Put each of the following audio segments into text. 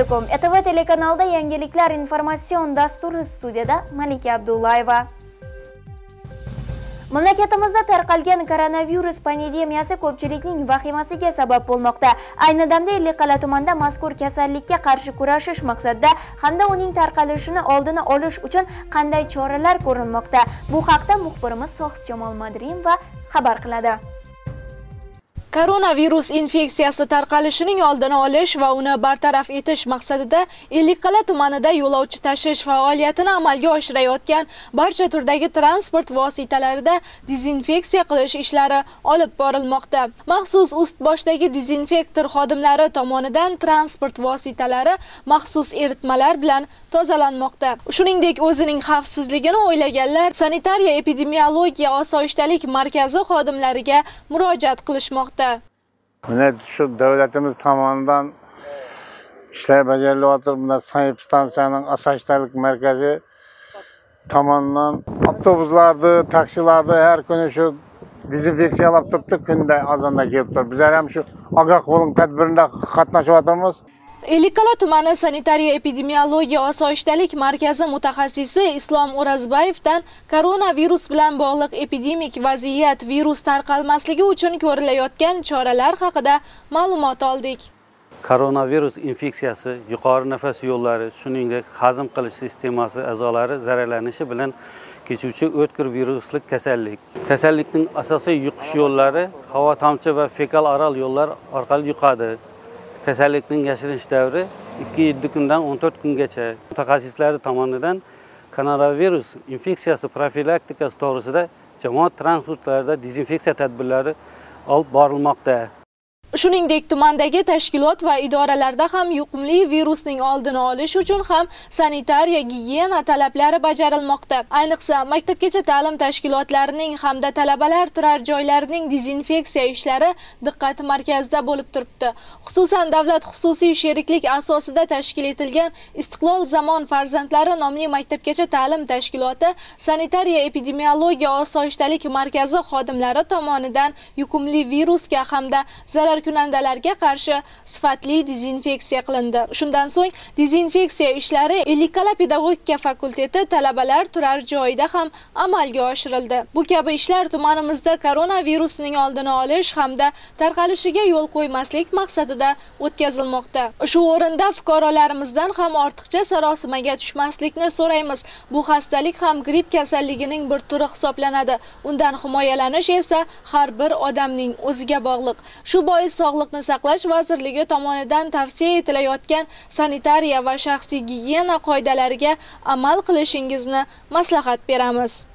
assalomu alaykum etv telekanalida yangiliklar informatsion dasturi studiyada malika abdullayeva mamlakatimizda tarqalgan koronavirus pandemiyasi ko'pchilikning vahimasiga sabab bo'lmoqda ayni damda ellikqal'a tumanida mazkur kasallikka qarshi kurashish maqsadida hamda uning tarqalishini oldini olish uchun qanday choralar ko'rilmoqda bu haqda muxbirimiz sohibjamol madrimova xabar qiladi Koronavirus infeksiyasi tarqalishining oldini olish va uni bartaraf etish maqsadida Ellikqal'a tumanida yo'lovchi tashish faoliyatini amalga oshirayotgan barcha turdagi transport vositalarida dezinfeksiya qilish ishlari olib borilmoqda. Maxsus ust-boshdagi dezinfektor xodimlari tomonidan transport vositalari maxsus eritmalar bilan tozalanmoqda. Shuningdek, o'zining xavfsizligini o'ylaganlar sanitariya epidemiologiya osoyishtalik markazi xodimlariga murojaat qilishmoqda. Mana shu davlatimiz tomonidan ishlar bajarilyapti. Bunda sanitariya stansiyaning osoyishtalik markazi tomonidan avtobuslarni, taksilarni har kuni shu dezinfeksiyalab turibdi, kunda azonda kelib turibdi. Bizlar ham shu ogoh bo'ling tadbirida qatnashyapmiz. Ellikqal'a tumani sanitariya epidemiologiya osoyishtalik markazi mutaxassisi Islom O'razbayevdan koronavirus bilan bog'liq epidemik vaziyat, virus tarqalmasligi uchun ko'rilayotgan choralar haqida ma'lumot oldik. Koronavirus infeksiyasi yuqori nafas yo'llari, shuningdek hazm qilish sistemasi a'zolari zararlanishi bilan kechuvchi o'tkir virusli kasallik. Kasallikning asosiy yuqish yo'llari havo tomchi va fekal oral yo'llar orqali yuqadi. Kasallikning yashirinish davri 2-7 kundan 14 kungacha mutaxassislar tomonidan koronavirus infeksiyasi profilaktikasi to'g'risida jamoat transportlarida dezinfeksiya tadbirlari olib borilmoqda Shuningdek, tumandagi tashkilot va idoralarda ham yuqumli virusning oldini olish uchun ham sanitariya gigiyena talablari bajarilmoqda. Ayniqsa, maktabgacha ta'lim tashkilotlarining hamda talabalar turar joylarining dezinfeksiya ishlari diqqat markazida bo'lib turibdi. Xususan, davlat xususiy sheriklik asosida tashkil etilgan Istiqlol zamon farzandlari nomli maktabgacha ta'lim tashkiloti sanitariya epidemiologiya osoyishtalik markazi xodimlari tomonidan yuqumli virusga hamda zarar kunandalarga qarshi sifatli dezinfeksiya qilindi. Shundan so'ng dezinfeksiya ishlari Ellikqal'a pedagogika fakulteti talabalar turar joyida ham amalga oshirildi. Bu kabi ishlar tumanimizda koronavirusning oldini olish hamda tarqalishiga yo'l qo'ymaslik maqsadida o'tkazilmoqda. Shu o'rinda fuqarolarimizdan ham ortiqcha sarosimaga tushmaslikni so'raymiz. Bu xastalik ham gripp kasalligining bir turi hisoblanadi. Undan himoyalanish esa har bir odamning o'ziga bog'liq. Shu bois Sog'liqni saqlash vazirligi tomonidan tavsiya etilayotgan sanitariya va shaxsiy gigiyena qoidalariga amal qilishingizni maslahat beramiz.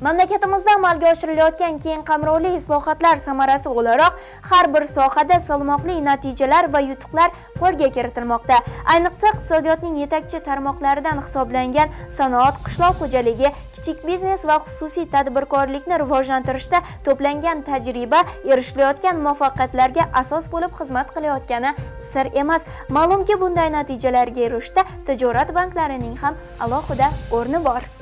Mamlakatimizda amalga oshirilayotgan keng qamrovli islohotlar samarasi o'laroq har bir sohada salmoqli natijalar va yutuqlar qo'lga kiritilmoqda. Ayniqsa iqtisodiyotning yetakchi tarmoqlaridan hisoblangan sanoat qishloq xo'jaligi kichik biznes va xususiy tadbirkorlikni rivojlantirishda to'plangan tajriba erishilayotgan muvaffaqiyatlarga asos bo'lib xizmat qilayotgani sir emas. Ma'lumki bunday natijalarga erishishda tijorat banklarining ham alohida o'rni bor.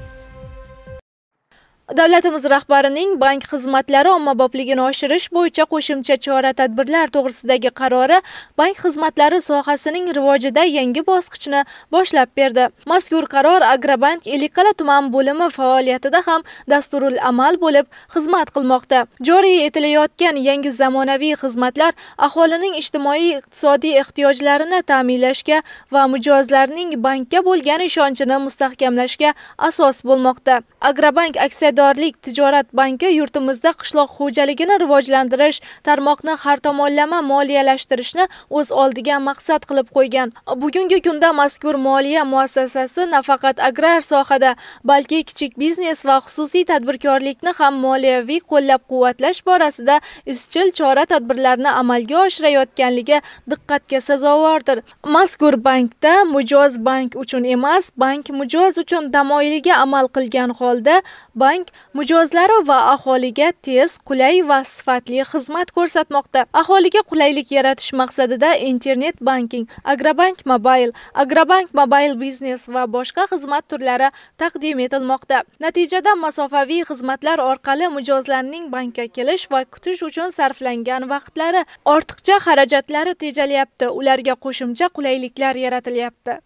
Davlatimiz rahbarining bank xizmatlari ommabopligini oshirish bo'yicha qo'shimcha chora-tadbirlar to'g'risidagi qarori bank xizmatlari sohasining rivojida yangi bosqichni boshlab berdi. Mazkur qaror Agrobank Ellikqal'a tuman bo'limi faoliyatida ham dasturul amal bo'lib xizmat qilmoqda. Joriy etilayotgan yangi zamonaviy xizmatlar aholining ijtimoiy-iqtisodiy ehtiyojlarini ta'minlashga va mijozlarning bankka bo'lgan ishonchini mustahkamlashga asos bo'lmoqda. Agrobank aksiya aksiyadorlik tijorat banki yurtimizda qishloq xo'jaligini rivojlantirish tarmoqni har tomonlama moliyalashtirishni o'z oldiga maqsad qilib qo'ygan. Bugungi kunda mazkur moliya muassasasi nafaqat agrar sohada balki kichik biznes va xususiy tadbirkorlikni ham moliyaviy qo'llab quvvatlash borasida izchil chora tadbirlarni amalga oshirayotganligi diqqatga sazovordir. Mazkur bankda mijoz bank uchun emas bank mijoz uchun tamoyiliga amal qilgan holda bank bank mijozlari va aholiga tez qulay va sifatli xizmat ko'rsatmoqda. Aholiga qulaylik yaratish maqsadida internet banking agrobank mobile agrobank mobile biznes va boshqa xizmat turlari taqdim etilmoqda. Natijada masofaviy xizmatlar orqali mijozlarning bankka kelish va kutish uchun sarflangan vaqtlari ortiqcha xarajatlari tejalyapti. Ularga qo'shimcha qulayliklar yaratilyapti.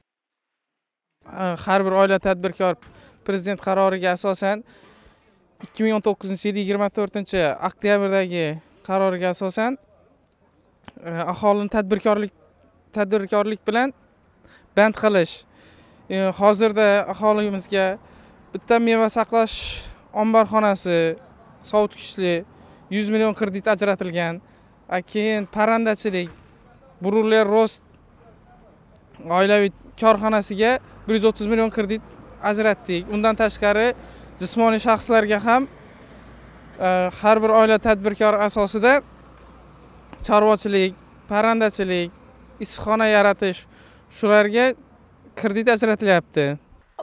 Har bir oila tadbirkor prezident qaroriga asosan ikki ming o'n to'qqizinchi yil yigirma to'rtinchi oktyabrdagi qaroriga asosan e, aholini tadbirkorlik tadbirkorlik bilan band qilish. E, hozirda aholimizga bitta meva saqlash omborxonasi sovutgichli yuz million kredit ajratilgan. Keyin parrandachilik bruler rost oilaviy korxonasiga bir yuz o'ttiz million kredit ajratdik. Undan tashqari jismoniy shaxslarga ham e, har bir oila tadbirkor asosida chorvachilik parrandachilik issiqxona yaratish shularga kredit ajratilyapti.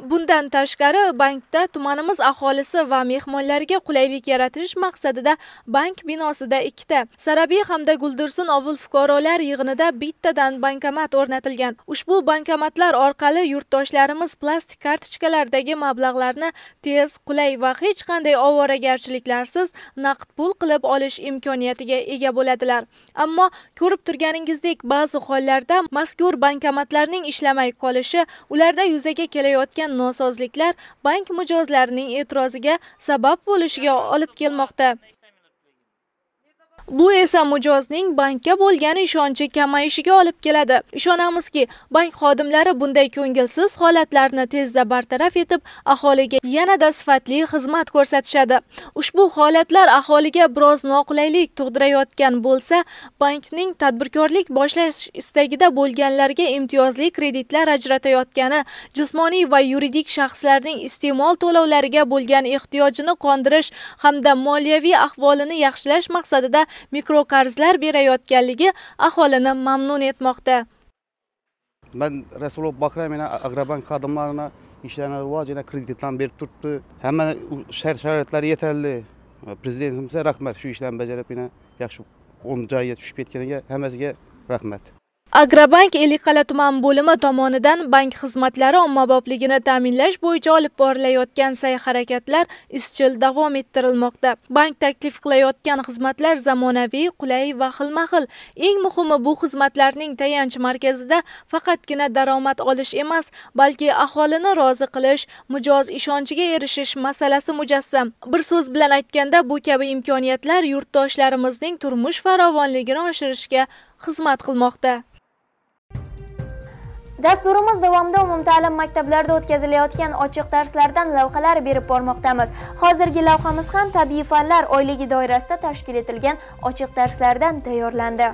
Bundan tashqari bankda tumanimiz aholisi va mehmonlariga qulaylik yaratish maqsadida bank binosida ikkita sarabiy hamda guldursun ovul fuqarolar yig'inida bittadan bankomat o'rnatilgan. Ushbu bankomatlar orqali yurtdoshlarimiz plastik kartochkalardagi mablag'larni tez qulay va hech qanday ovoragarchiliklarsiz naqd pul qilib olish imkoniyatiga ega bo'ladilar. Ammo ko'rib turganingizdek ba'zi hollarda mazkur bankomatlarning ishlamay qolishi ularda yuzaga kelayotgan nosozliklar bank mijozlarining e'tiroziga sabab bo'lishiga olib kelmoqda. Bu esa mijozning bankka bo'lgan ishonchi kamayishiga olib keladi. Ishonamizki bank xodimlari bunday ko'ngilsiz holatlarni tezda bartaraf etib aholiga yanada sifatli xizmat ko'rsatishadi. Ushbu holatlar aholiga biroz noqulaylik tug'dirayotgan bo'lsa bankning tadbirkorlik boshlash istagida bo'lganlarga imtiyozli kreditlar ajratayotgani jismoniy va yuridik shaxslarning iste'mol to'lovlariga bo'lgan ehtiyojini qondirish hamda moliyaviy ahvolini yaxshilash maqsadida mikroqarzlar berayotganligi aholini mamnun etmoqda. Man rasulov bakram yana agrobank xodimlarini ishlarini rivojini kreditlarni berib turibdi. Hamma shart sharoitlar yetarli. Prezidentimizga rahmat. Shu ishlarni bajarib yana yaxshi o'ng joyga tushib ketganiga hammasiga rahmat. Agrobank ellikqal'a tuman bo'limi tomonidan bank xizmatlari ommabopligini ta'minlash bo'yicha olib borilayotgan sa'y harakatlar izchil davom ettirilmoqda. Bank taklif qilayotgan xizmatlar zamonaviy qulay va xilma xil eng muhimi bu xizmatlarning tayanch markazida faqatgina daromad olish emas balki aholini rozi qilish mijoz ishonchiga erishish masalasi mujassam. Bir so'z bilan aytganda bu kabi imkoniyatlar yurtdoshlarimizning turmush farovonligini oshirishga xizmat qilmoqda. Dasturimiz davomida umumta'lim maktablarida o'tkazilayotgan ochiq darslardan lavhalar berib bormoqdamiz. Hozirgi lavhamiz ham tabiiy fanlar oyligi doirasida tashkil etilgan ochiq darslardan tayyorlandi.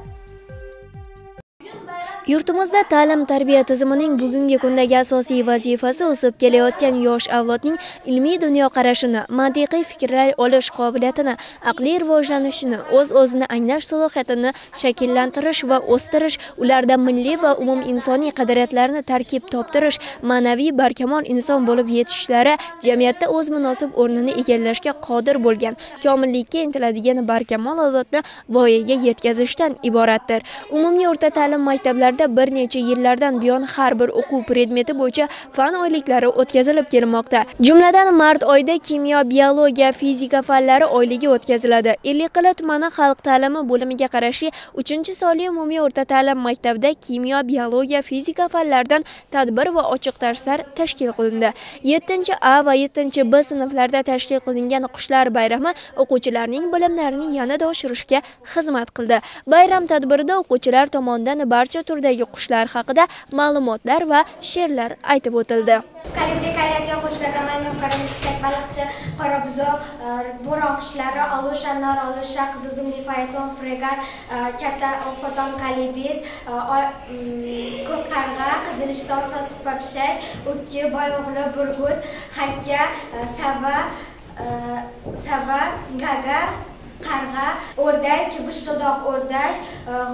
Yurtimizda ta'lim-tarbiya tizimining bugungi kundagi asosiy vazifasi o'sib kelayotgan yosh avlodning ilmiy dunyoqarashini, mantiqiy fikrlar olish qobiliyatini, aqliy rivojlanishini, o'z-o'zini anglash salohiyatini shakllantirish va o'stirish, ularda milliy va umuminsoniy qadriyatlarni tarkib toptirish, ma'naviy barkamol inson bo'lib yetishishlari jamiyatda o'z munosib o'rnini egallashga qodir bo'lgan, komillikka intiladigan barkamol avlodni voyaga yetkazishdan iboratdir. Umumiy o'rta ta'lim maktablari maktablarda bir necha yillardan buyon har bir o'quv predmeti bo'yicha fan oyliklari o'tkazilib kelmoqda. Jumladan mart oyida kimyo biologiya fizika fanlari oyligi o'tkaziladi. Ellikqal'a tumani xalq ta'limi bo'limiga qarashli uchinchi sonli umumiy o'rta ta'lim maktabida kimyo biologiya fizika fanlaridan tadbir va ochiq darslar tashkil qilindi. Yettinchi a va yettinchi b sinflarda tashkil qilingan qushlar bayrami o'quvchilarning bilimlarini yanada oshirishga xizmat qildi. Bayram tadbirida o'quvchilar tomonidan barcha turda turdagi qushlar haqida ma'lumotlar va she'rlar aytib o'tildi. Kalibri qayratiyo qushlarga maymun qaramushak baliqchi qorabuzoq e, bo'ron qushlari olusha nor olusha qizildumli fayeton fregat e, katta oqpoton kalibis e, mm, ko'k qarg'a qizilishton sosiq papshak ukki boyo'g'li burgut hakka sava sava gaga qarg'a o'rdak vishidoq o'rdak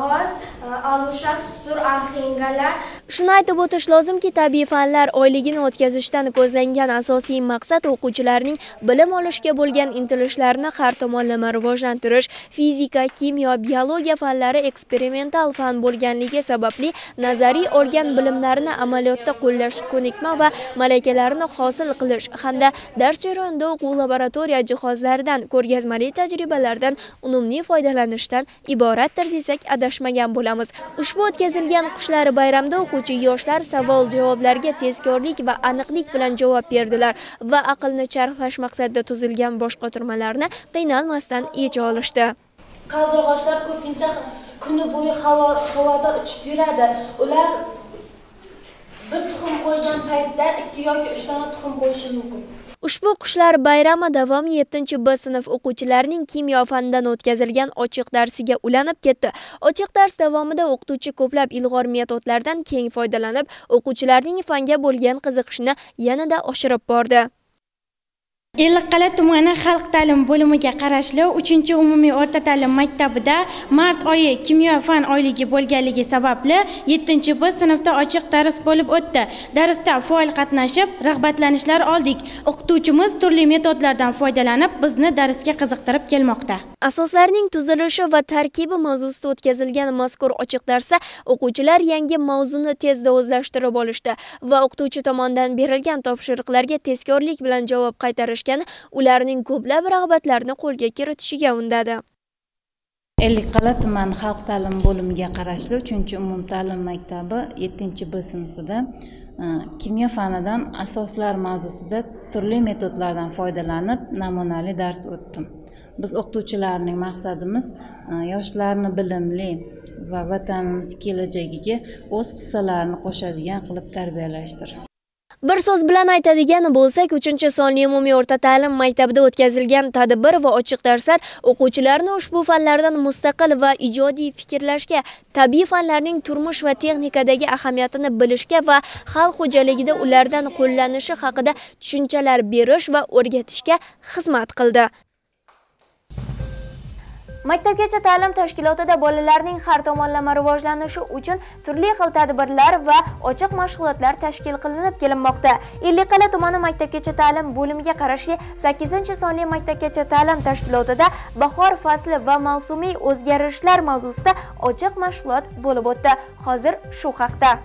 g'oz e, alusha susur arxengalar Shuni aytib o'tish lozimki, tabiiy fanlar oyligini o'tkazishdan ko'zlangan asosiy maqsad o'quvchilarning bilim olishga bo'lgan intilishlarini har tomonlama rivojlantirish, fizika, kimyo, biologiya fanlari eksperimental fan bo'lganligi sababli nazariy olgan bilimlarini amaliyotda qo'llash, ko'nikma va malakalarini hosil qilish hamda dars jarayonida o'quv laboratoriya jihozlaridan, ko'rgazmali tajribalardan unumli foydalanishdan iboratdir desak adashmagan bo'lamiz. Ushbu o'tkazilgan qushlar bayramda o'quvchi yoshlar savol-javoblarga tezkorlik va aniqlik bilan javob berdilar va aqlni charxlash maqsadida tuzilgan bosh qotirmalarni qiynalmasdan yecha olishdi. qaldirg'ochlar ko'pincha kuni bo'yi havo- havoda uchib yuradi ular bir tuxum qo'ygan paytda ikki yoki uch dona tuxum qo'yishi mumkin Ushbu qushlar bayrami davomi 7-B sinf o'quvchilarining kimyo fanidan o'tkazilgan ochiq darsiga ulanib ketdi. Ochiq dars davomida o'qituvchi ko'plab ilg'or metodlardan keng foydalanib, o'quvchilarning fanga bo'lgan qiziqishini yanada oshirib bordi. Ellikqal'a tumani xalq ta'lim bo'limiga qarashli 3-umumiy o'rta ta'lim maktabida mart oyi kimyo fan oyligi bo'lganligi sababli 7-b sinfda ochiq dars bo'lib o'tdi. Darsda faol qatnashib, rag'batlanishlar oldik. O'qituvchimiz turli metodlardan foydalanib, bizni darsga qiziqtirib kelmoqda. Asoslarning tuzilishi va tarkibi mavzusida o'tkazilgan mazkur ochiq darsda o'quvchilar yangi mavzuni tezda o'zlashtirib olishdi va o'qituvchi tomonidan berilgan topshiriqlarga tezkorlik bilan javob qaytarishgani ularning ko'plab rag'batlarini qo'lga kiritishiga undadi. ellikqal'a tuman xalq ta'lim bo'limiga qarashli uchinchi umumta'lim maktabi yettinchi b sinfida e, kimyo fanidan asoslar mavzusida turli metodlardan foydalanib namunali dars o'tdim biz o'qituvchilarning maqsadimiz e, yoshlarni bilimli va vatanimiz kelajagiga o'z hissalarini qo'shadigan qilib tarbiyalashdir. Bir so'z bilan aytadigan bo'lsak, 3-sonli umumiy o'rta ta'lim maktabida o'tkazilgan tadbir va ochiq darslar o'quvchilarni ushbu fanlardan mustaqil va ijodiy fikrlashga, tabiiy fanlarning turmush va texnikadagi ahamiyatini bilishga va xalq xo'jaligida ulardan qo'llanishi haqida tushunchalar berish va o'rgatishga xizmat qildi. Maktabgacha ta'lim tashkilotida bolalarning har tomonlama rivojlanishi uchun turli xil tadbirlar va ochiq mashg'ulotlar tashkil qilinib kelinmoqda. Ellikqal'a tumani maktabgacha ta'lim bo'limiga qarashli 8-sonli maktabgacha ta'lim tashkilotida bahor fasli va mavsumiy o'zgarishlar mavzusida ochiq mashg'ulot bo'lib o'tdi. Hozir shu haqda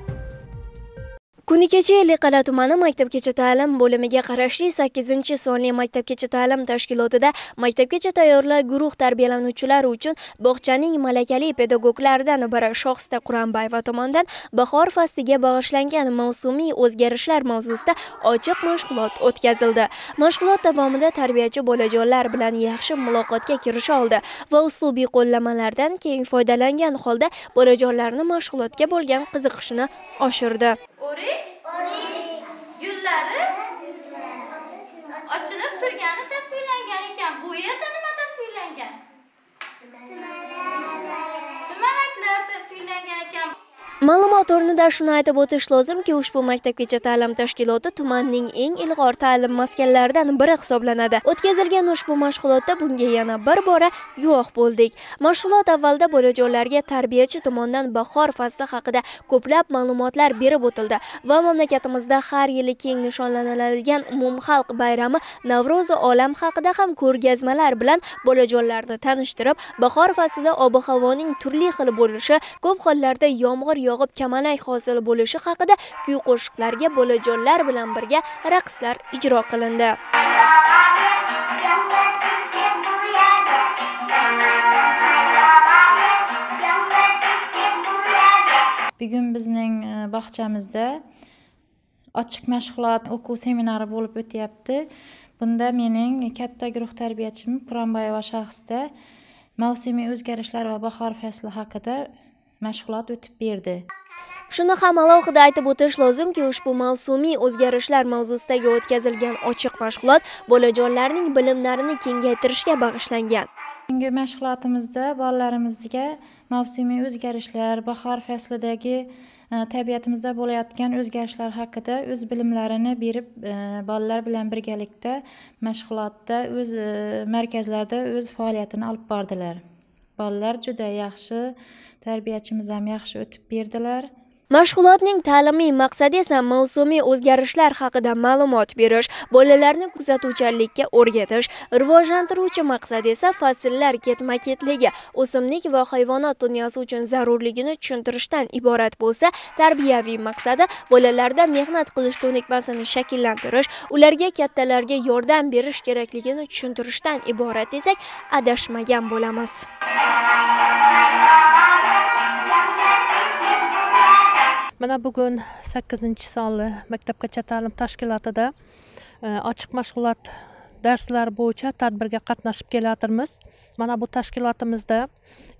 Kuni kecha Ellikqal'a tumani maktabgacha ta'lim bo'limiga qarashli 8-sonli maktabgacha ta'lim tashkilotida maktabgacha tayyorlar guruh tarbiyalanuvchilari uchun bog'chaning malakali pedagoglaridan biri Shohista Quranbayeva tomonidan bahor fasliga bag'ishlangan mavsumiy o'zgarishlar mavzusida ochiq mashg'ulot o'tkazildi. Mashg'ulot davomida tarbiyachi bolajonlar bilan yaxshi muloqotga kirisha oldi va uslubiy qo'llamalardan keng foydalangan holda bolajonlarni mashg'ulotga bo'lgan qiziqishini oshirdi. Por it, Ma'lumot o'rnida shuni aytib o'tish lozimki, ushbu maktabgacha ta'lim tashkiloti tumanning eng ilg'or ta'lim maskanlaridan biri hisoblanadi. O'tkazilgan ushbu mashg'ulotda bunga yana bir bora guvoh bo'ldik. Mashg'ulot avvalda bolajonlarga tarbiyachi tomonidan bahor fasli haqida ko'plab ma'lumotlar berib o'tildi va mamlakatimizda har yili keng nishonlanadigan umumxalq bayrami Navro'zi olam haqida ham ko'rgazmalar bilan bolajonlarni tanishtirib, bahor faslida ob-havoning turli xil bo'lishi, ko'p hollarda yomg'ir yog'ib kamalak hosil bo'lishi haqida kuy qo'shiqlarga bolajonlar bilan birga raqslar ijro qilindi. bugun bizning e, bog'chamizda ochiq mashg'ulot o'quv seminari bo'lib o'tyapti bunda mening katta guruh tarbiyachim quronboyeva shaxsda mavsumiy o'zgarishlar va bahor fasli haqida mashg'ulot o'tib berdi Shuni ham alohida aytib o'tish lozimki, ushbu mavsumiy o'zgarishlar mavzusidagi o'tkazilgan ochiq mashg'ulot bolajonlarning bilimlarini kengaytirishga bag'ishlangan. bugungi mashg'ulotimizda bolalarimizga mavsumiy o'zgarishlar bahor faslidagi e, tabiatimizda bo'layotgan o'zgarishlar haqida o'z bilimlarini berib e, bolalar bilan birgalikda mashg'ulotda o'z e, markazlarda o'z faoliyatini olib bordilar bolalar juda yaxshi tarbiyachimiz ham yaxshi o'tib berdilar. Mashg'ulotning ta'limiy maqsadi esa mavsumiy o'zgarishlar haqida ma'lumot berish, bolalarni kuzatuvchanlikka o'rgatish, rivojlantiruvchi maqsadi esa fasllar ketma-ketligi, o'simlik va hayvonot dunyosi uchun zarurligini tushuntirishdan iborat bo'lsa, tarbiyaviy maqsadi bolalarda mehnat qilish ko'nikmasini shakllantirish, ularga kattalarga yordam berish kerakligini tushuntirishdan iborat desak, adashmagan bo'lamiz. Mana bugun sakkizinchi sonli maktabgacha ta'lim tashkilotida e, ochiq mashg'ulot darslari bo'yicha tadbirga qatnashib kelayotirmiz mana bu tashkilotimizda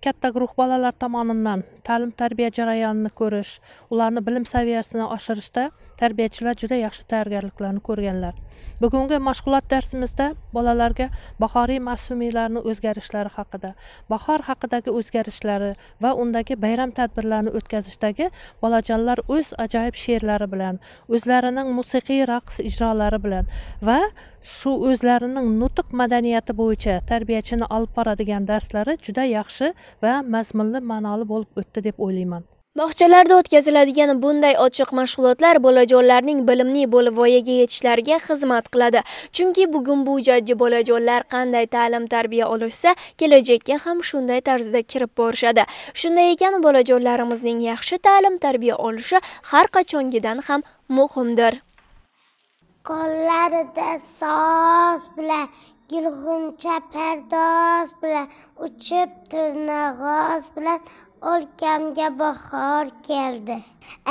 katta guruh bolalar tomonidan ta'lim tarbiya jarayonini ko'rish ularni bilim saviyasini oshirishda tarbiyachilar juda yaxshi tayyorgarliklarni ko'rganlar. Bugungi mashg'ulot darsimizda bolalarga bahoriy mavsumiylarni o'zgarishlari haqida bahor haqidagi o'zgarishlari va undagi bayram tadbirlarini o'tkazishdagi bolajonlar o'z ajoyib she'rlari bilan o'zlarining musiqiy raqs ijrolari bilan va shu o'zlarining nutq madaniyati bo'yicha tarbiyachini olib boradigan darslari juda yaxshi va mazmunli ma'noli bo'lib o'tdi deb o'ylayman Bog'chalarda o'tkaziladigan bunday ochiq mashg'ulotlar bolajonlarning bilimli bo'lib voyaga yetishlariga xizmat qiladi. Chunki bugun bu jajji bolajonlar qanday ta'lim-tarbiya olishsa, kelajakka ham shunday tarzda kirib borishadi. Shunday ekan, bolajonlarimizning yaxshi ta'lim-tarbiya olishi har qachongidan ham muhimdir. Qo'llarida soz bilan gulg'uncha pardoz bilan uchib turnag'oz bilan o'lkamga bahor keldi.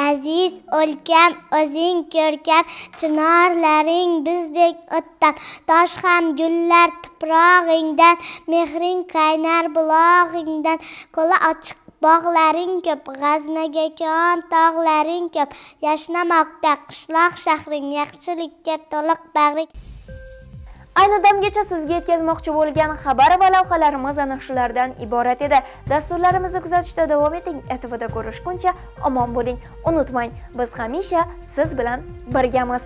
Aziz o'lkam o'zing ko'rkam chinorlaring bizdek o'tdan. Tosh ham gullar tuprog'ingdan mehring qaynar bulog'ingdan. Qo'li ochiq bog'laring ko'p g'aznaga kon tog'laring ko'p. Yashnamoqda qishloq shahring yaxshilikka to'liq bag'ring ayni damgacha sizga yetkazmoqchi bo'lgan xabar va lavhalarimiz ana shulardan iborat edi. Dasturlarimizni kuzatishda davom eting. Etvda ko'rishguncha omon bo'ling. Unutmang biz hamisha siz bilan birgamiz.